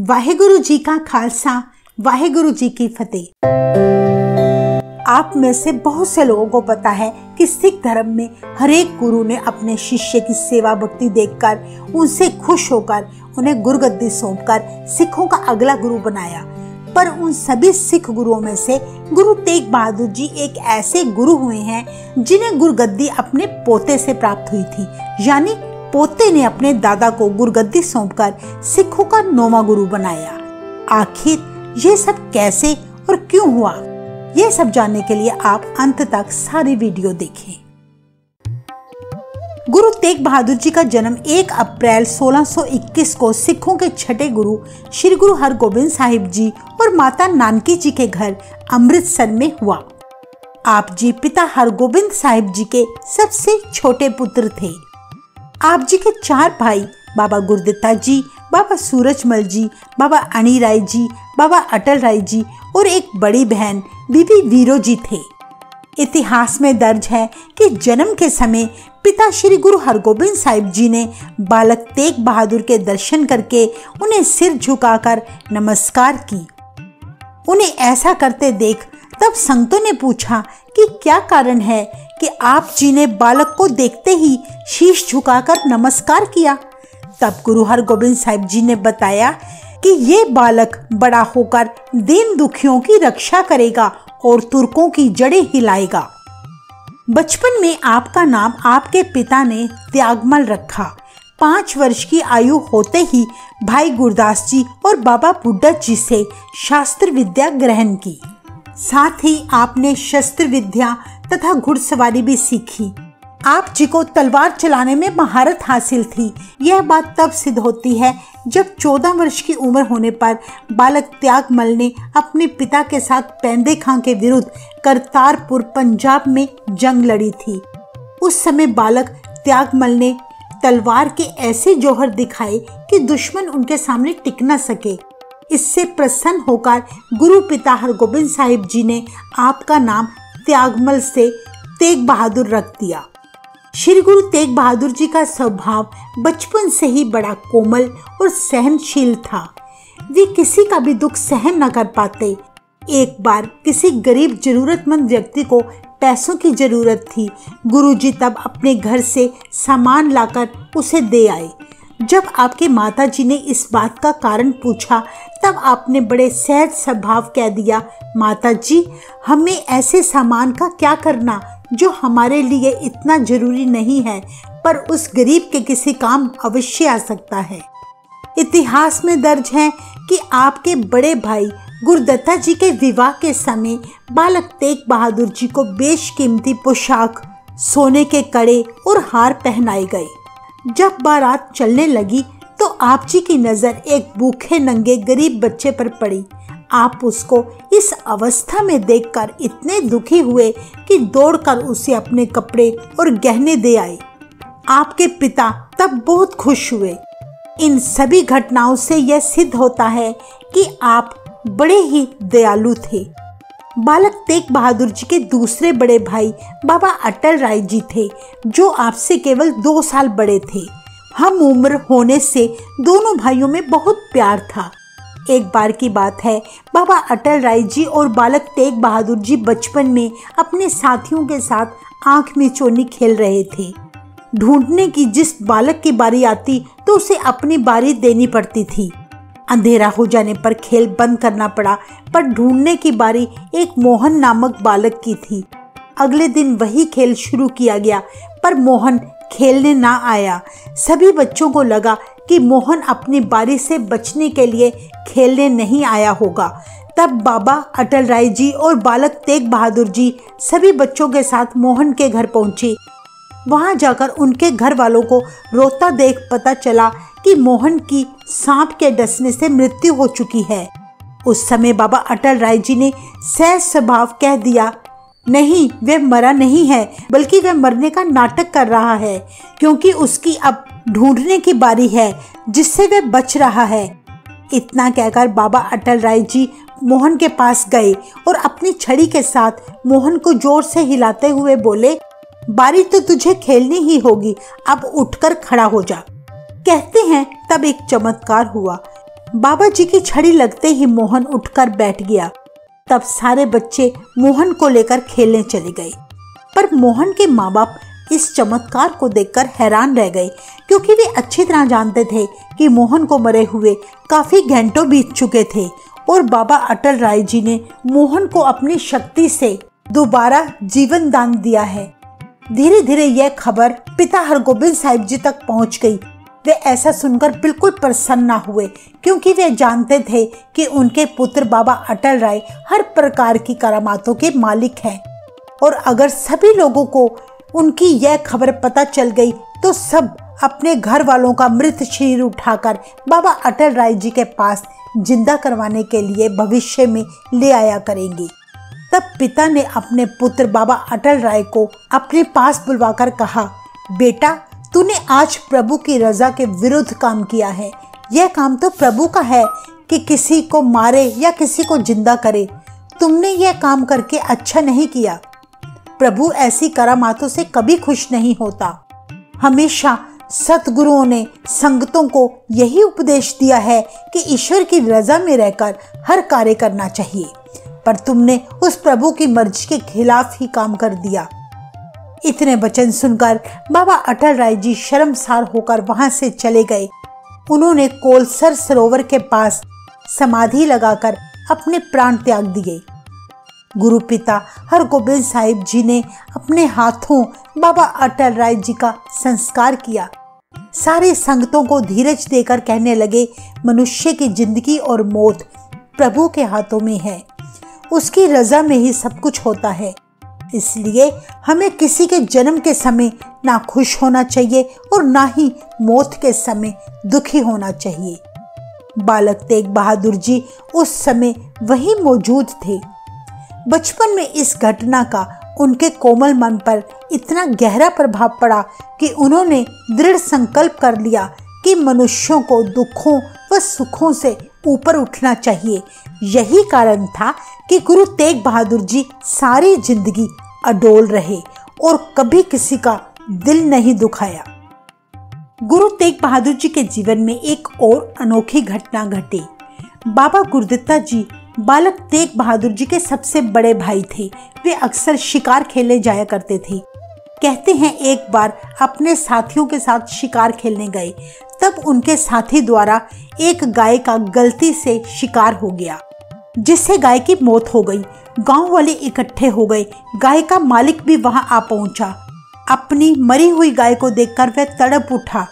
वाहेगुरु जी का खालसा, वाहेगुरु जी की फतेह। आप में से बहुत से लोगों को पता है कि सिख धर्म में हर एक गुरु ने अपने शिष्य की सेवा भक्ति देखकर, उनसे खुश होकर, उन्हें गुरुगद्दी सौंपकर सिखों का अगला गुरु बनाया। पर उन सभी सिख गुरुओं में से गुरु तेग बहादुर जी एक ऐसे गुरु हुए हैं जिन्हें गुरुगद्दी अपने पोते से प्राप्त हुई थी। यानी पोते ने अपने दादा को गुरुगद्दी सौंपकर सिखों का नौवा गुरु बनाया। आखिर ये सब कैसे और क्यों हुआ? ये सब जानने के लिए आप अंत तक सारी वीडियो देखें। गुरु तेग बहादुर जी का जन्म 1 अप्रैल 1621 को सिखों के छठे गुरु श्री गुरु हरगोबिंद साहिब जी और माता नानकी जी के घर अमृतसर में हुआ। आप जी पिता हरगोबिंद साहिब जी के सबसे छोटे पुत्र थे। आप जी के चार भाई, बाबा गुरुदत्ता जी, बाबा सूरजमल जी, बाबा अणी राय जी, बाबा अटल राय जी और एक बड़ी बहन, बीबी वीरो जी थे। इतिहास में दर्ज है कि जन्म के समय पिता श्री गुरु हरगोबिंद साहिब जी ने बालक तेग बहादुर के दर्शन करके उन्हें सिर झुकाकर नमस्कार की। उन्हें ऐसा करते देख तब संतों ने पूछा कि क्या कारण है कि आप जी ने बालक को देखते ही शीश झुकाकर नमस्कार किया? तब गुरु हरगोबिंद साहिब जी ने बताया कि ये बालक बड़ा होकर दीन दुखियों की रक्षा करेगा और तुर्कों की जड़ें हिलाएगा। बचपन में आपका नाम आपके पिता ने त्यागमल रखा। पाँच वर्ष की आयु होते ही भाई गुरदास जी और बाबा बुड्ढा जी से शास्त्र विद्या ग्रहण की। साथ ही आपने शस्त्र विद्या तथा घुड़सवारी भी सीखी। आप जी को तलवार चलाने में महारत हासिल थी, यह बात तब सिद्ध होती है जब 14 वर्ष की उम्र होने पर बालक त्यागमल ने अपने पिता के साथ पैंदे खां के विरुद्ध करतारपुर पंजाब में जंग लड़ी थी। उस समय बालक त्यागमल ने तलवार के ऐसे जौहर दिखाए कि दुश्मन उनके सामने टिक न सके। इससे प्रसन्न होकर गुरु पिता हरगोबिंद साहिब जी ने आपका नाम त्यागमल से तेग बहादुर रख दिया। श्री गुरु तेग बहादुर जी का स्वभाव बचपन से ही बड़ा कोमल और सहनशील था। वे किसी का भी दुख सहन न कर पाते। एक बार किसी गरीब जरूरतमंद व्यक्ति को पैसों की ज़रूरत थी। गुरुजी तब अपने घर से सामान लाकर उसे दे आए। जब आपके माता जी ने इस बात का कारण पूछा, तब आपने बड़े सहज स्वभाव कह दिया माता जी हमें ऐसे सामान का क्या करना, जो हमारे लिए इतना ज़रूरी नहीं है, पर उस गरीब के किसी काम अवश्य आ सकता है। इतिहास में दर्ज है कि आपके बड़े भाई गुरुदत्ता जी के विवाह के समय बालक तेग बहादुर जी को बेशकीमती पोशाक, सोने के कड़े और हार पहनाए गए। जब बारात चलने लगी तो आप जी की नज़र एक भूखे नंगे गरीब बच्चे पर पड़ी। आप उसको इस अवस्था में देखकर इतने दुखी हुए कि दौड़कर उसे अपने कपड़े और गहने दे आए। आपके पिता तब बहुत खुश हुए। इन सभी घटनाओं से यह सिद्ध होता है कि आप बड़े ही दयालु थे। बालक तेग बहादुर जी के दूसरे बड़े भाई बाबा अटल राय जी थे, जो आपसे केवल दो साल बड़े थे। हम उम्र होने से दोनों भाइयों में बहुत प्यार था। एक बार की बात है, बाबा अटल राय जी और बालक तेग बहादुर जी बचपन में अपने साथियों के साथ आँख में चोनी खेल रहे थे। ढूँढने की जिस बालक की बारी आती तो उसे अपनी बारी देनी पड़ती थी। अंधेरा हो जाने पर खेल बंद करना पड़ा, पर ढूँढने की बारी एक मोहन नामक बालक की थी। अगले दिन वही खेल शुरू किया गया, पर मोहन खेलने ना आया। सभी बच्चों को लगा कि मोहन अपनी बारी से बचने के लिए खेलने नहीं आया होगा। तब बाबा अटल राय जी और बालक तेग बहादुर जी सभी बच्चों के साथ मोहन के घर पहुँचे। वहाँ जाकर उनके घर वालों को रोता देख पता चला कि मोहन की सांप के डसने से मृत्यु हो चुकी है। उस समय बाबा अटल राय जी ने सह स्वभाव कह दिया, नहीं, वह मरा नहीं है, बल्कि वह मरने का नाटक कर रहा है, क्योंकि उसकी अब ढूँढने की बारी है, जिससे वह बच रहा है। इतना कहकर बाबा अटल राय जी मोहन के पास गए और अपनी छड़ी के साथ मोहन को ज़ोर से हिलाते हुए बोले, बारी तो तुझे खेलनी ही होगी, अब उठकर खड़ा हो जा। कहते हैं, तब एक चमत्कार हुआ। बाबा जी की छड़ी लगते ही मोहन उठकर बैठ गया। तब सारे बच्चे मोहन को लेकर खेलने चले गए। पर मोहन के माँ बाप इस चमत्कार को देखकर हैरान रह गए, क्योंकि वे अच्छी तरह जानते थे कि मोहन को मरे हुए काफ़ी घंटों बीत चुके थे और बाबा अटल राय जी ने मोहन को अपनी शक्ति से दोबारा जीवन दान दिया है। धीरे धीरे यह खबर पिता हरगोबिंद साहिब जी तक पहुँच गई। वे ऐसा सुनकर बिल्कुल प्रसन्न ना हुए, क्योंकि वे जानते थे कि उनके पुत्र बाबा अटल राय हर प्रकार की करामातों के मालिक हैं। और अगर सभी लोगों को उनकी यह खबर पता चल गई तो सब अपने घर वालों का मृत शरीर उठाकर बाबा अटल राय जी के पास ज़िंदा करवाने के लिए भविष्य में ले आया करेंगे। तब पिता ने अपने पुत्र बाबा अटल राय को अपने पास बुलवाकर कहा, बेटा तूने आज प्रभु की रजा के विरुद्ध काम किया है। यह काम तो प्रभु का है कि किसी को मारे या किसी को ज़िंदा करे। तुमने यह काम करके अच्छा नहीं किया। प्रभु ऐसी करामातों से कभी खुश नहीं होता। हमेशा सतगुरुओं ने संगतों को यही उपदेश दिया है कि ईश्वर की रजा में रहकर हर कार्य करना चाहिए। पर तुमने उस प्रभु की मर्ज़ी के खिलाफ ही काम कर दिया। इतने वचन सुनकर बाबा अटल राय जी शर्मसार होकर वहाँ से चले गए। उन्होंने कोलसर सरोवर के पास समाधि लगाकर अपने प्राण त्याग दिए। गुरु पिता हरगोबिंद साहिब जी ने अपने हाथों बाबा अटल राय जी का संस्कार किया। सारे संगतों को धीरज देकर कहने लगे, मनुष्य की ज़िंदगी और मौत प्रभु के हाथों में है। उसकी रजा में ही सब कुछ होता है। इसलिए हमें किसी के जन्म के समय ना खुश होना चाहिए और ना ही मौत के समय दुखी होना चाहिए। बालक तेग बहादुर जी उस समय वही मौजूद थे। बचपन में इस घटना का उनके कोमल मन पर इतना गहरा प्रभाव पड़ा कि उन्होंने दृढ़ संकल्प कर लिया कि मनुष्यों को दुखों व सुखों से ऊपर उठना चाहिए। यही कारण था कि गुरु तेग बहादुर जी सारी ज़िंदगी अडोल रहे और कभी किसी का दिल नहीं दुखाया। गुरु तेग बहादुर जी के जीवन में एक और अनोखी घटना घटी। बाबा गुरुदत्ता जी, बालक तेग बहादुर जी के सबसे बड़े भाई थे। वे अक्सर शिकार खेलने जाया करते थे। कहते हैं, एक बार अपने साथियों के साथ शिकार खेलने गए। तब उनके साथी द्वारा एक गाय का गलती से शिकार हो गया, जिससे गाय की मौत हो गई। गाँव वाले इकट्ठे हो गए। गाय का मालिक भी वहाँ आ पहुँचा। अपनी मरी हुई गाय को देखकर वह तड़प उठा।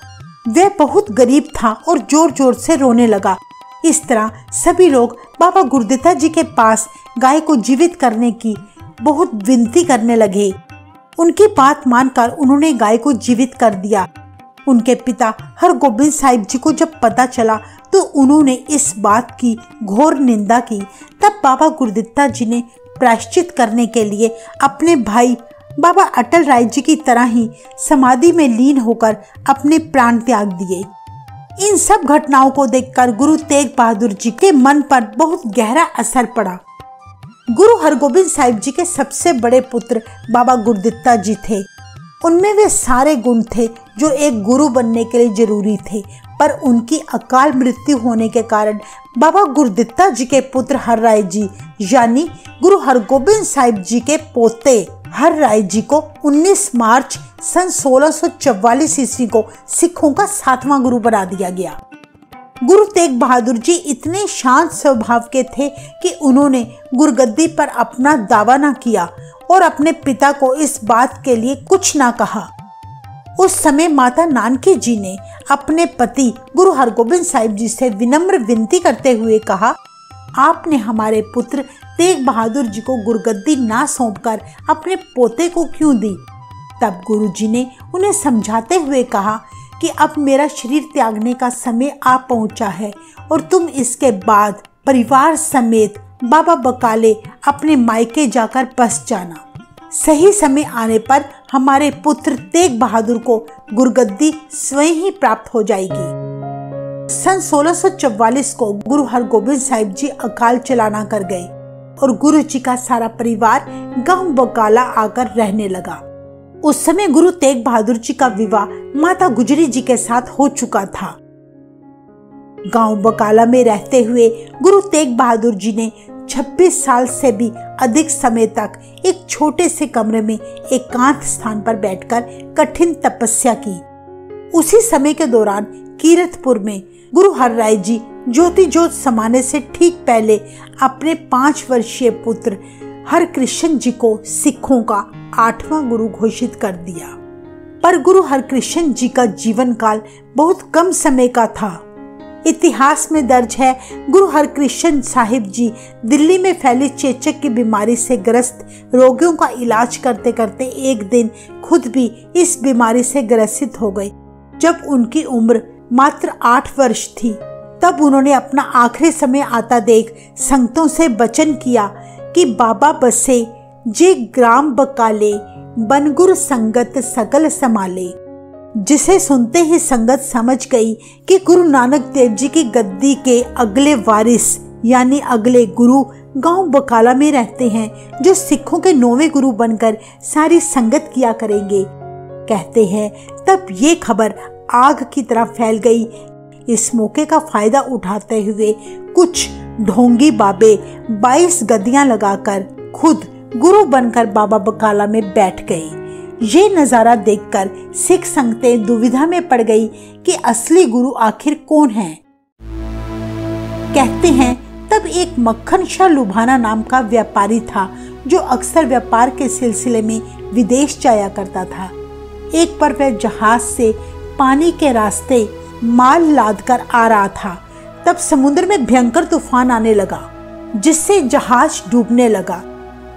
वह बहुत गरीब था और ज़ोर ज़ोर से रोने लगा। इस तरह सभी लोग बाबा गुरुदत्ता जी के पास गाय को जीवित करने की बहुत विनती करने लगे। उनकी बात मानकर उन्होंने गाय को जीवित कर दिया। उनके पिता हर गोबिंद साहिब जी को जब पता चला तो उन्होंने इस बात की घोर निंदा की। तब बाबा गुरुदित्ता जी ने प्रायश्चित करने के लिए अपने भाई बाबा अटल राय जी की तरह ही समाधि में लीन होकर अपने प्राण त्याग दिए। इन सब घटनाओं को देखकर गुरु तेग बहादुर जी के मन पर बहुत गहरा असर पड़ा। गुरु हरगोबिंद साहिब जी के सबसे बड़े पुत्र बाबा गुरुदित्ता जी थे। उनमें वे सारे गुण थे जो एक गुरु बनने के लिए ज़रूरी थे, पर उनकी अकाल मृत्यु होने के कारण बाबा गुरुदित्ता जी के पुत्र हर राय जी, यानी गुरु हरगोबिंद साहिब जी के पोते हर राय जी को 19 मार्च सन 1644 ईस्वी को सिखों का सातवां गुरु बना दिया गया। गुरु तेग बहादुर जी इतने शांत स्वभाव के थे कि उन्होंने गुरुगद्दी पर अपना दावा न किया और अपने पिता को इस बात के लिए कुछ ना कहा। उस समय माता नानकी जी ने अपने पति गुरु हरगोबिंद साहिब जी से विनम्र विनती करते हुए कहा, आपने हमारे पुत्र तेग बहादुर जी को गुरुगद्दी ना सौंपकर अपने पोते को क्यों दी? तब गुरु जी ने उन्हें समझाते हुए कहा कि अब मेरा शरीर त्यागने का समय आ पहुँचा है और तुम इसके बाद परिवार समेत बाबा बकाले अपने मायके जाकर बस जाना। सही समय आने पर हमारे पुत्र तेग बहादुर को गुरुगद्दी स्वयं ही प्राप्त हो जाएगी। सन 1644 को गुरु हरगोबिंद साहिब जी अकाल चलाना कर गए और गुरु जी का सारा परिवार गाँव बकाला आकर रहने लगा। उस समय गुरु तेग बहादुर जी का विवाह माता गुजरी जी के साथ हो चुका था। गाँव बकाला में रहते हुए गुरु तेग बहादुर जी ने 26 साल से भी अधिक समय तक एक छोटे से कमरे में एकांत स्थान पर बैठकर कठिन तपस्या की। उसी समय के दौरान कीरतपुर में गुरु हर राय जी ज्योति ज्योत समाने से ठीक पहले अपने पाँच वर्षीय पुत्र हर कृष्ण जी को सिखों का आठवां गुरु घोषित कर दिया। पर गुरु हरकृष्ण जी का जीवन काल बहुत कम समय का था। इतिहास में दर्ज है, गुरु हरकृष्ण साहिब जी दिल्ली में फैली चेचक की बीमारी से ग्रस्त रोगियों का इलाज करते करते एक दिन खुद भी इस बीमारी से ग्रसित हो गए। जब उनकी उम्र मात्र आठ वर्ष थी, तब उन्होंने अपना आखिरी समय आता देख संगतों से वचन किया कि बाबा बसे, जे ग्राम बकाले, बनगुर संगत सकल समाले। जिसे सुनते ही संगत समझ गई कि गुरु नानक देव जी की गद्दी के अगले वारिस, यानी अगले गुरु, गाँव बकाला में रहते हैं, जो सिखों के नौवे गुरु बनकर सारी संगत किया करेंगे। कहते हैं, तब ये खबर आग की तरह फैल गई। इस मौके का फ़ायदा उठाते हुए कुछ ढोंगी बाबे 22 गद्दियाँ लगाकर खुद गुरु बनकर बाबा बकाला में बैठ गए। ये नज़ारा देखकर सिख संगतें दुविधा में पड़ गई कि असली गुरु आखिर कौन है। कहते हैं, तब एक मक्खन शाह लुभाना नाम का व्यापारी था, जो अक्सर व्यापार के सिलसिले में विदेश जाया करता था। एक पर वह जहाज़ से पानी के रास्ते माल लाद कर आ रहा था। तब समुद्र में भयंकर तूफ़ान आने लगा, जिससे जहाज़ डूबने लगा।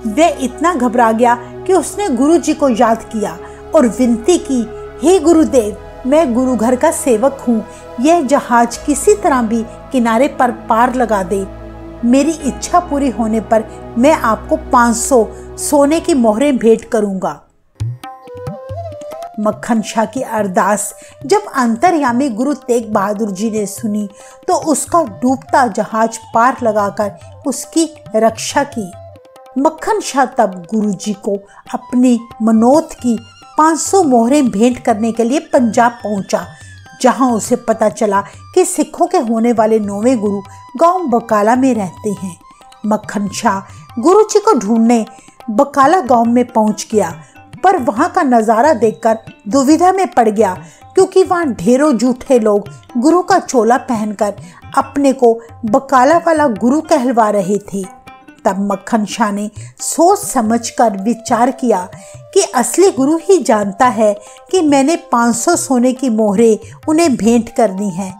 वह इतना घबरा गया कि उसने गुरु जी को याद किया और विनती की, हे गुरुदेव, मैं गुरु घर का सेवक हूँ। यह जहाज़ किसी तरह भी किनारे पर पार लगा दे। मेरी इच्छा पूरी होने पर मैं आपको 500 सोने की मोहरें भेंट करूँगा। मक्खन शाह की अरदास जब अंतर्यामी गुरु तेग बहादुर जी ने सुनी तो उसका डूबता जहाज़ पार लगाकर उसकी रक्षा की। मक्खन शाह तब गुरु जी को अपनी मनोथ की 500 मोहरें भेंट करने के लिए पंजाब पहुँचा, जहाँ उसे पता चला कि सिखों के होने वाले नौवे गुरु गाँव बकाला में रहते हैं। मक्खन शाह गुरु जी को ढूँढने बकाला गाँव में पहुँच गया। पर वहाँ का नज़ारा देखकर दुविधा में पड़ गया, क्योंकि वहाँ ढेरों झूठे लोग गुरु का चोला पहनकर अपने को बकाला वाला गुरु कहलवा रहे थे। तब मक्खन शाह ने सोच समझकर विचार किया कि असली गुरु ही जानता है कि मैंने 500 सोने की मोहरे उन्हें भेंट करनी है।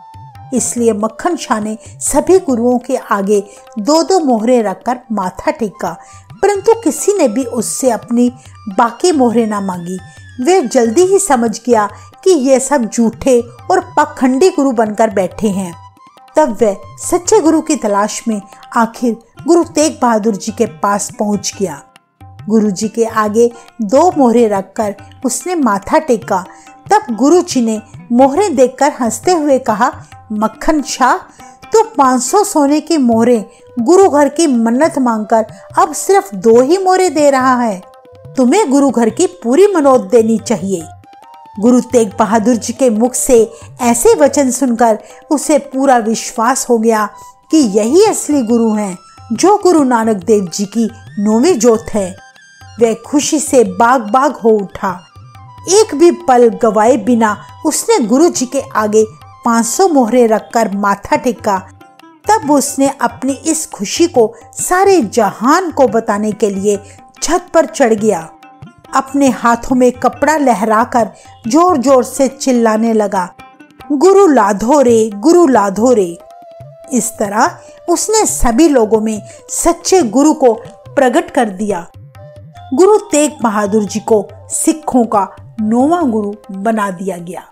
इसलिए मक्खन शाह ने सभी गुरुओं के आगे दो दो मोहरे रखकर माथा टेका परंतु किसी ने भी उससे अपनी बाकी मोहरें ना मांगी। वे जल्दी ही समझ गया कि ये सब झूठे और पखंडी गुरु बनकर बैठे हैं। तब वह सच्चे गुरु की तलाश में आखिर गुरु तेग बहादुर जी के पास पहुँच गया। गुरु जी के आगे दो मोहरे रखकर उसने माथा टेका। तब गुरु जी ने मोहरे देखकर हँसते हुए कहा, मक्खन शाह तो 500 सोने की मोहरे गुरु घर की मन्नत मांगकर अब सिर्फ़ दो ही मोहरे दे रहा है। तुम्हें गुरु घर की पूरी मनोत देनी चाहिए। गुरु तेग बहादुर जी के मुख से ऐसे वचन सुनकर उसे पूरा विश्वास हो गया कि यही असली गुरु हैं, जो गुरु नानक देव जी की नौवीं जोत है। वह खुशी से बाग बाग हो उठा। एक भी पल गवाए बिना उसने गुरु जी के आगे 500 मोहरे रखकर माथा टेका। तब उसने अपनी इस खुशी को सारे जहान को बताने के लिए छत पर चढ़ गया। अपने हाथों में कपड़ा लहराकर ज़ोर ज़ोर से चिल्लाने लगा, गुरु लाधो रे, गुरु लाधो रे। इस तरह उसने सभी लोगों में सच्चे गुरु को प्रकट कर दिया। गुरु तेग बहादुर जी को सिखों का नौवा गुरु बना दिया गया।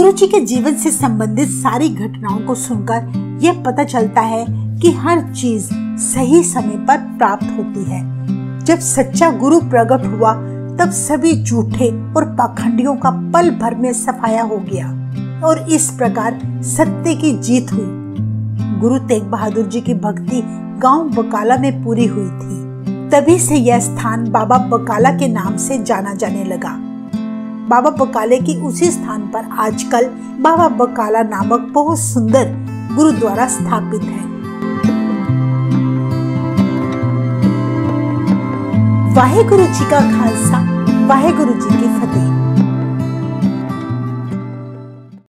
गुरु जी के जीवन से संबंधित सारी घटनाओं को सुनकर यह पता चलता है कि हर चीज़ सही समय पर प्राप्त होती है। जब सच्चा गुरु प्रकट हुआ, तब सभी झूठे और पाखंडियों का पल भर में सफाया हो गया और इस प्रकार सत्य की जीत हुई। गुरु तेग बहादुर जी की भक्ति गाँव बकाला में पूरी हुई थी। तभी से यह स्थान बाबा बकाला के नाम से जाना जाने लगा। बाबा बकाले के उसी स्थान पर आजकल बाबा बकाला नामक बहुत सुंदर गुरुद्वारा स्थापित है। वाहे गुरु जी का खालसा वाहे गुरु जी की फतेह।